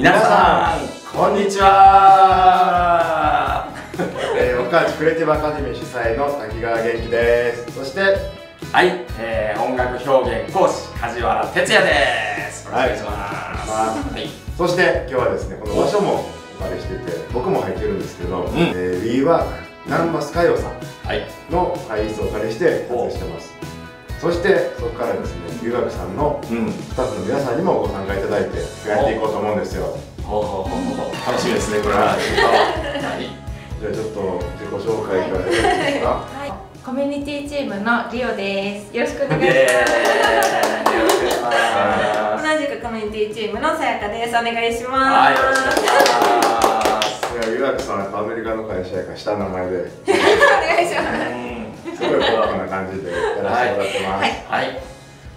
皆さんこんにちは、えー、岡内クリエイティブアカデミー主催の滝川元気です。そしてはい、えー、音楽表現講師梶原哲也です。お願いします、はい、そして今日はですねこの場所もお借りしてて僕も入ってるんですけど、うん、えー、WeWork 南波スカイオさんの会議室をお借りして撮影してます、そしてそこからですね留学さんのスタッフの皆さんにもご参加いただいてやっていこうと思うんですよ。楽しみですねこれは、はい、じゃあちょっと自己紹介からいいですか、はい、コミュニティチームのリオです。よろしくお願いします。同じくコミュニティチームのさやかです。お願いします。はいいします。いや、ゆらくさんアメリカの会社やから下の名前で。お願いしますすごいポップな感じでやらせてもらってます、はい、はい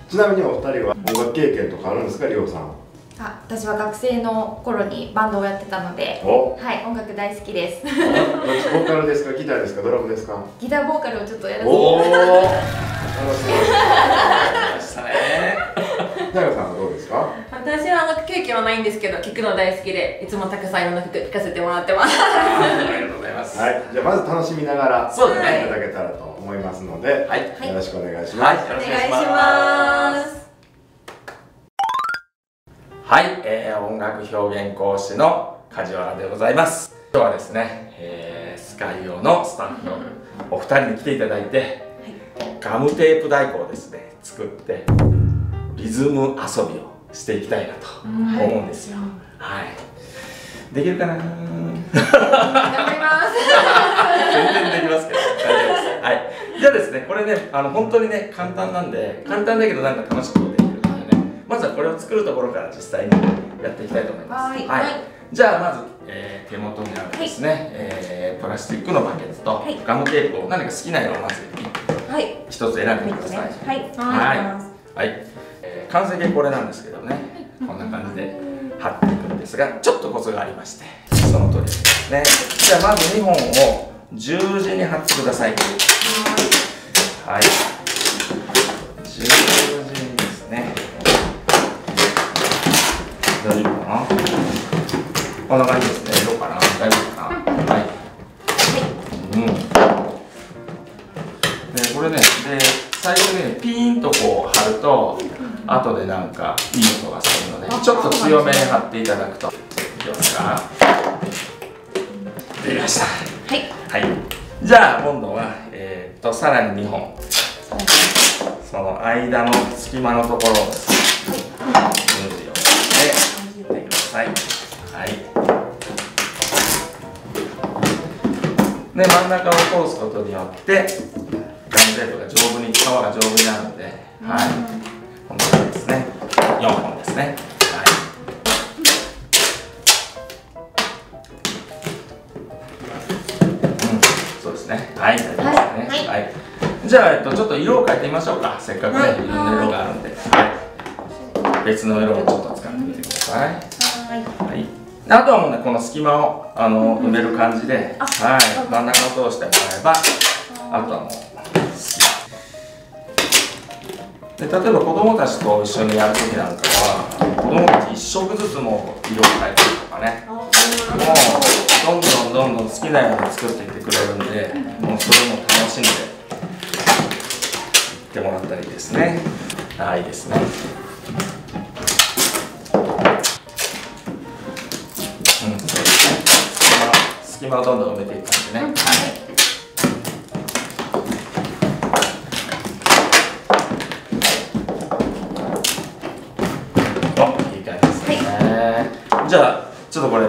ちなみにお二人は音楽経験とかあるんですか、りょうさん。あ、私は学生の頃にバンドをやってたので、はい、音楽大好きです。ボーカルですか、ギターですか、ドラムですか？ギターボーカルをちょっとやらせてもらって楽しみましたね。さん。私は音楽経験はないんですけど、聞くの大好きで、いつもたくさんいろんな曲聴かせてもらってます。ありがとうございます。はい、じゃあまず楽しみながら、そうですね、いただけたらと思いますので、はい、よろしくお願いします。はい、お願いします。はい、えー、音楽表現講師の梶原でございます。今日はですね、えー、スカイオのスタッフのお二人に来ていただいて、はい、ガムテープ太鼓をですね、作ってリズム遊びをしていきたいなと思うんですよ。はい、はい、できるかな？頑張ります。全然できますけど。大丈夫ですはい。じゃあですねこれねあの本当にね簡単なんで簡単だけどなんか楽しくできるのでね。まずはこれを作るところから実際にやっていきたいと思います。はい、はい、じゃあまず、えー、手元にあるですね、はい、えー、プラスチックのバケツと、はい、ガムテープを何か好きな色をまず一つ選んでください。はい。はい、はい、えー、完成形これなんですけどね。こんな感じで貼っていくんですがちょっとコツがありまして。その通りですね。じゃあまず2本を十字に貼ってください。はい。十字にですね。大丈夫かな？こんな感じです。後でなんかいい音がするのでちょっと強めに貼っていただくと。いきますか。できました。はい、はい、じゃあ今度は、えー、っとさらに2本。その間の隙間のところをですね縫うようにしてくださいはい。で真ん中を通すことによってガムテープが丈夫に皮が丈夫になるので、はい4本ですね。はい。大丈夫ですね、はい、はい、じゃあ、えっと、ちょっと色を変えてみましょうか。せっかくね、はい、いろんな色があるんで、はい、別の色をちょっと使ってみてください。はい。あとはもうねこの隙間をあの埋める感じで、はい、真ん中を通してもらえばあとはもうで例えば子供たちと一緒にやるときなんかは子供たち1色ずつも色を変えたりとかね。もうどんどんどんどん好きなように作っていってくれるんでもうそれも楽しんでいってもらったらいいですね。はいいですね。うん。そうですね隙間をどんどん埋めていく感じね、はい。じゃあちょっとこれ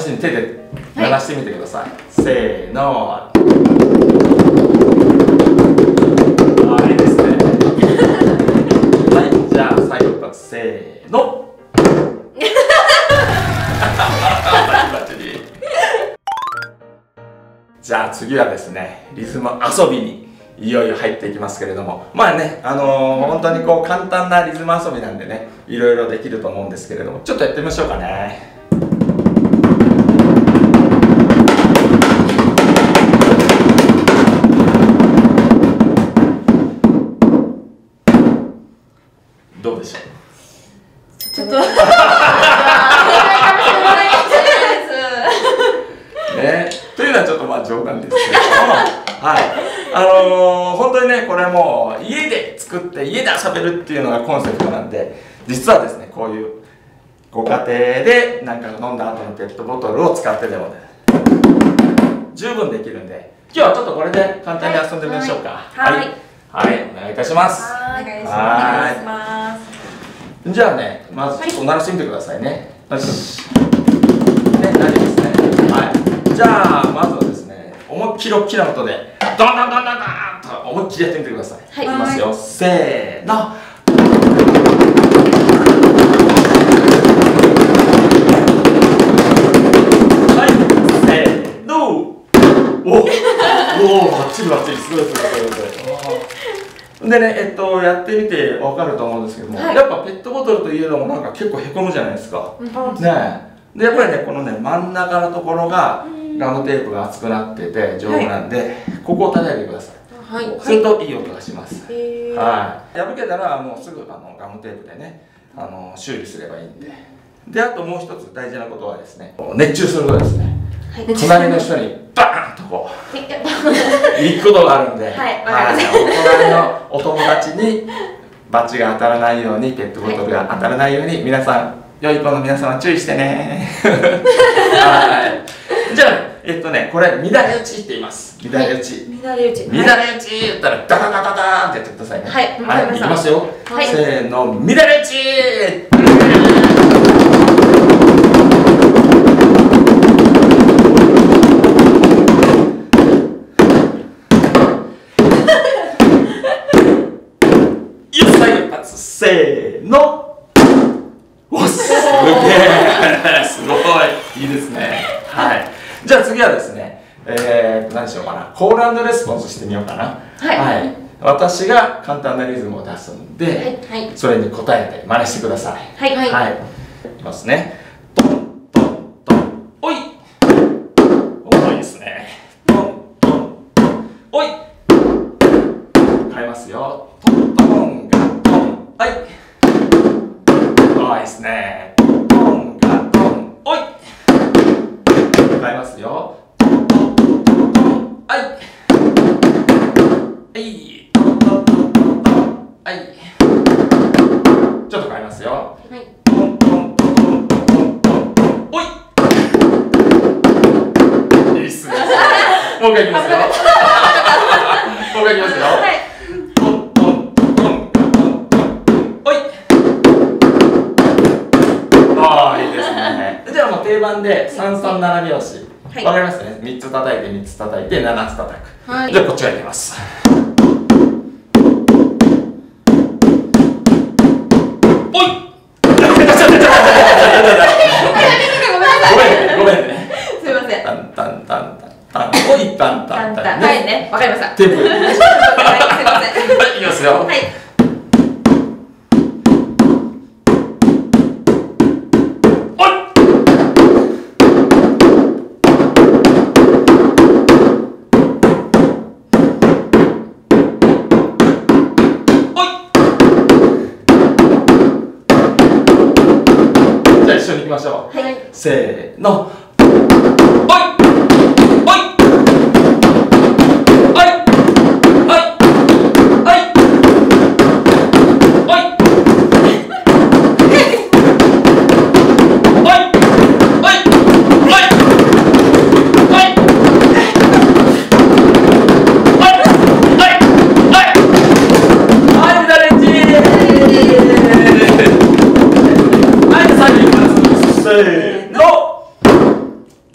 試しに手で鳴らしてみてください、はい、せーの。あいいですね。はい。じゃあ最後せーの。じゃあ次はですねリズム遊びにいよいよ入っていきますけれども。まあねあのー、本当にこう簡単なリズム遊びなんでねいろいろできると思うんですけれどもちょっとやってみましょうかね。どうでしょうちょっと。ね、というのはちょっとまあ冗談ですけども。はい。あのー、本当にねこれもう家で作って家で遊べるっていうのがコンセプトなんで実はですねこういうご家庭でなんか飲んだ後のペットボトルを使ってでもね十分できるんで今日はちょっとこれで簡単に遊んでみましょうか。はい、はい、はい、お願いいたします。お願いします。じゃあねまずちょっと鳴らしてみてくださいね、よしね大丈夫ですね。はい。じゃあまずっきり大きな音でドンドンドンドンドンと思いっきりやってみてください、はい、いきますよ。せーの。おおバッチリバッチリすごいすごいすごいでねえっとやってみてわかると思うんですけども、はい、やっぱペットボトルといえどもなんか結構へこむじゃないですか、ねでやっぱりねこのね真ん中のところがガムテープが厚くなってて丈夫なんで、はい、ここを叩いてください。はい、するといい音がします、はい、破けたらもうすぐあのガムテープでねあの修理すればいいんで。であともう一つ大事なことはですね熱中することですね。隣の人にバーンとこう。行くことがあるんで、はい、はい、お隣のお友達にバチが当たらないようにペットボトルが当たらないように皆さん良い子の皆様注意してね。はいえっとねこれ乱れ打ちって言います。乱れ打ち、乱れ打ち。乱れ打ち言ったらダダダダダンってやってくださいね。はい、はい、いきますよ、はい、せーの乱れ打ちせーのおすげえすごいいいですねはいじゃあ次はですねえー、何しようかなコールレスポンスしてみようかな。はい、はい、私が簡単なリズムを出すんで、はい。はい、それに答えて真似してください。はい。はい、はい、いきますね。トントントン。おい。重いですね。トントン。トンおい。変えますよ。トントンがトン。はい。あいいですね。トンがトン。おい。変えますよもう一回いきますよ。もう一回いきますよ。はい。定番で三三七拍子。わ、かりますね。三つ叩いて三つ叩いて七つ叩く、はい、じゃあこっちからいきますおいごめんごめんねすみませんタンタンタンタンタンおいタンタンタンはいねわかりましたテープはいすみません。はいいきますよ。はい。きましょう、はい、せーの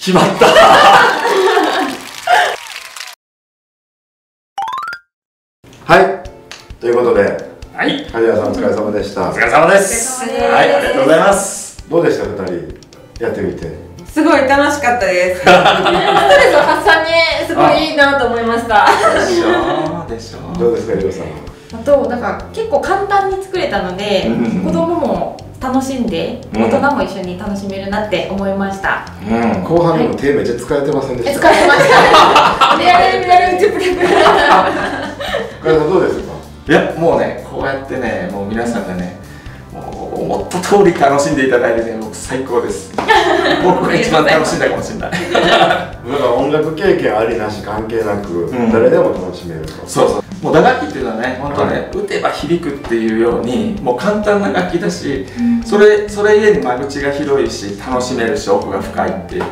決まった。はい。ということではい。梶谷さんお疲れ様でした。お疲れ様です。はいありがとうございます。どうでした二人？やってみて。すごい楽しかったです。ストレス発散にすごいいいなと思いました。でしょでしょどうですかりょさんあとなんか結構簡単に作れたので、子供も楽しんで、大人も一緒に楽しめるなって思いました、うん、後半の手めっちゃ使えてませんでした、使えてま したリアルリアルチュプリプどうですかいやもうねこうやってねもう皆さんがねもう思った通り楽しんでいただいてね僕最高です。僕が一番楽しんだかもしれない。だから音楽経験ありなし関係なく、うん。誰でも楽しめると。そうそうもう打楽器っていうのはね本当ね、打てば響くっていうようにもう簡単な楽器だし、それそれゆえに間口が広いし楽しめるし奥が深いっていう。は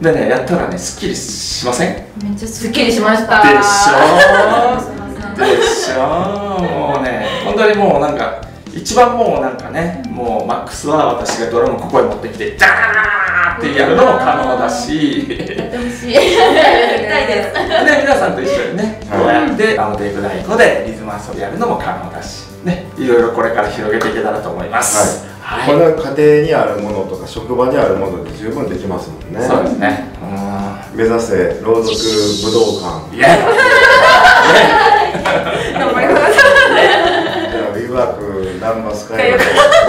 い。でねやったらねすっきりしません？でめっちゃすっきりしました。しょ？でしょ？もうね本当にもうなんか一番もうなんかねもうマックスは私がドラムここへ持ってきてジャーってやるのも可能だし。やってほしい。やりたいですで皆さんと一緒にねはい。こうやってあのテープ太鼓でリズム遊びやるのも可能だしねいろいろこれから広げていけたらと思います。はい、これは家庭にあるものとか職場にあるもので十分できますもんね。そうですね。う目指せ朗読武道館。んイエ 頑張ります。じゃあ w e ワークナンバースカイの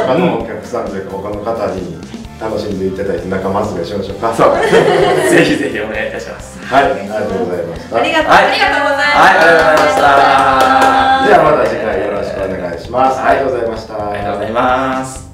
他のお客さんというか他の方に楽しんでいただいて仲間集めしましょうか。そう。ぜひぜひお願いいたします。はいありがとうございました。ありがとう、はい。ありがとうございますはいありがとうございました。ではまた次回よろしくお願いします、はい。ありがとうございました。ありがとうございます